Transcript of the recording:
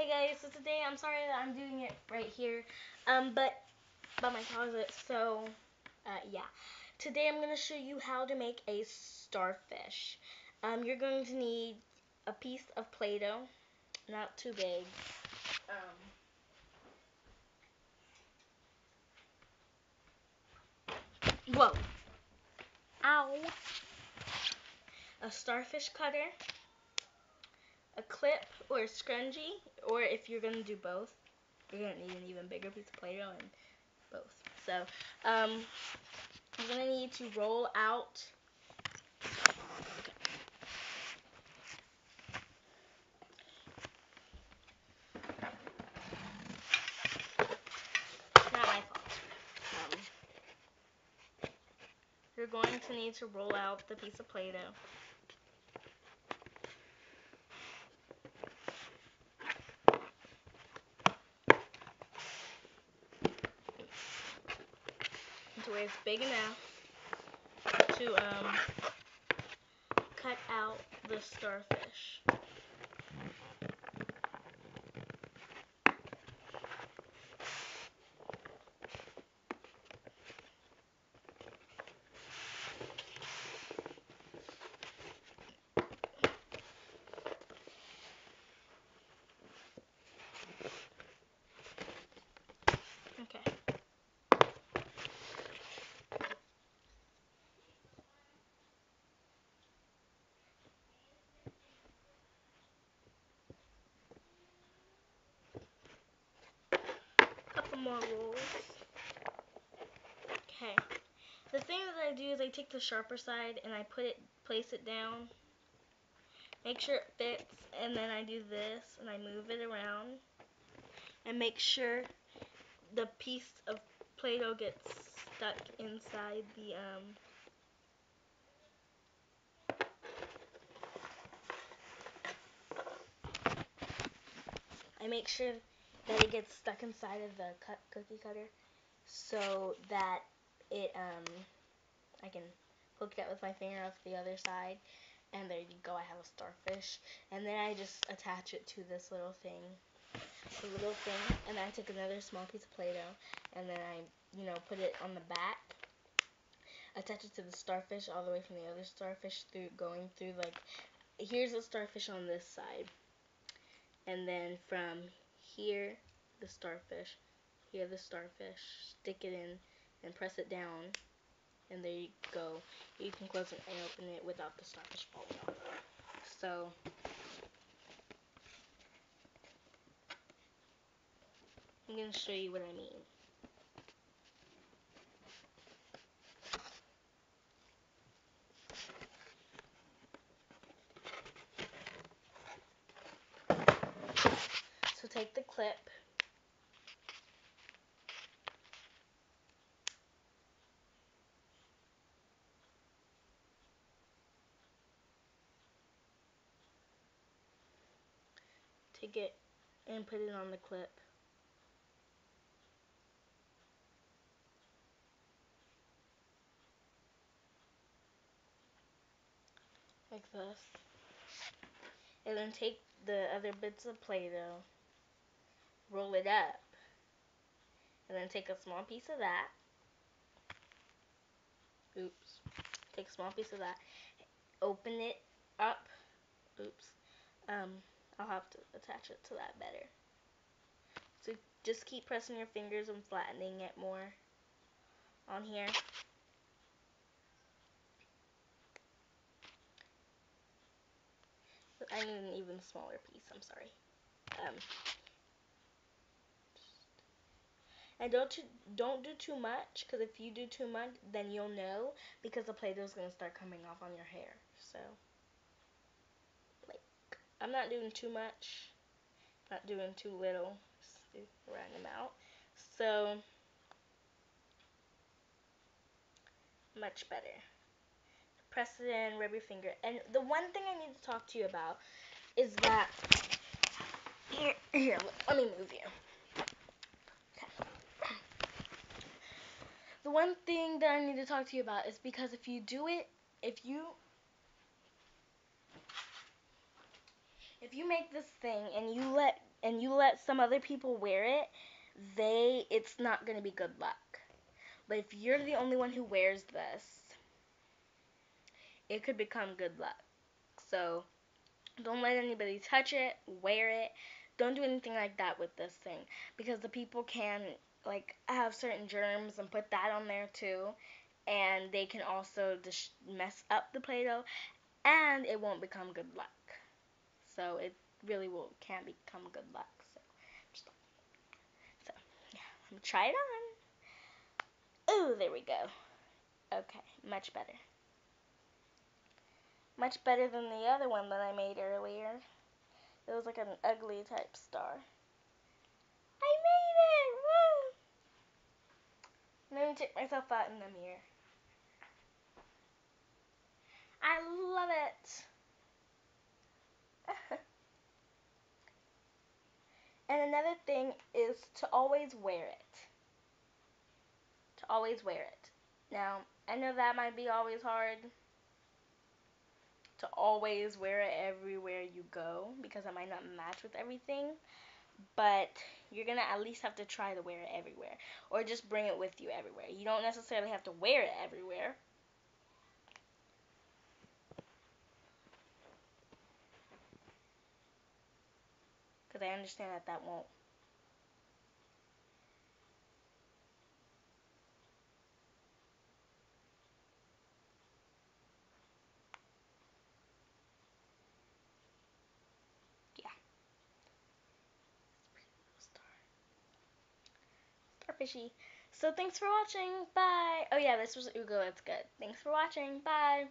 Hey guys, so today I'm sorry that I'm doing it right here, um, but by my closet. So, uh, yeah, today I'm gonna show you how to make a starfish. Um, you're going to need a piece of Play-Doh, not too big. Um, whoa, ow, a starfish cutter a clip or a scrunchie, or if you're going to do both, you're going to need an even bigger piece of Play-Doh and both. So, um, you're going to need to roll out. Um, you're going to need to roll out the piece of Play-Doh. Where it's big enough to um, cut out the starfish. More rolls. Okay. The thing that I do is I take the sharper side and I put it, place it down. Make sure it fits, and then I do this and I move it around. And make sure the piece of Play-Doh gets stuck inside the um, I make sure that it gets stuck inside of the cut cookie cutter so that it um I can hook it with my finger off the other side and there you go I have a starfish. And then I just attach it to this little thing the little thing and I take another small piece of Play-Doh and then I you know put it on the back attach it to the starfish all the way from the other starfish through going through like here's a starfish on this side. And then from here the starfish, here the starfish, stick it in and press it down and there you go. You can close it and open it without the starfish falling off. So I'm going to show you what I mean. So take the clip take it and put it on the clip. Like this. And then take the other bits of Play-Doh, roll it up, and then take a small piece of that. Oops. Take a small piece of that, open it up. Oops. Um, I'll have to attach it to that better. So just keep pressing your fingers and flattening it more on here. I need an even smaller piece, I'm sorry. Um, and don't don't do too much, because if you do too much, then you'll know, because the Play-Doh is going to start coming off on your hair. So, like, I'm not doing too much, not doing too little, just do a random amount. So, much better. Press it in, rub your finger. And the one thing I need to talk to you about is that, here, here let me move you. The one thing that I need to talk to you about is because if you do it, if you if you make this thing and you let and you let some other people wear it, they it's not going to be good luck. But if you're the only one who wears this, it could become good luck. So don't let anybody touch it, wear it. Don't do anything like that with this thing because the people can like have certain germs and put that on there too and they can also just mess up the Play-Doh and it won't become good luck. So it really will can't become good luck. So, just, so yeah, let me try it on. Oh, there we go. Okay, much better. Much better than the other one that I made earlier. It was like an ugly type star. I made it! Woo! Let me check myself out in the mirror. I love it. and another thing is to always wear it. To always wear it. Now, I know that might be always hard to always wear it everywhere you go because it might not match with everything. But you're gonna at least have to try to wear it everywhere, or just bring it with you everywhere. You don't necessarily have to wear it everywhere, because I understand that that won't. Starfishy. So thanks for watching. Bye. Oh yeah, this was Ugo. It's good. Thanks for watching. Bye.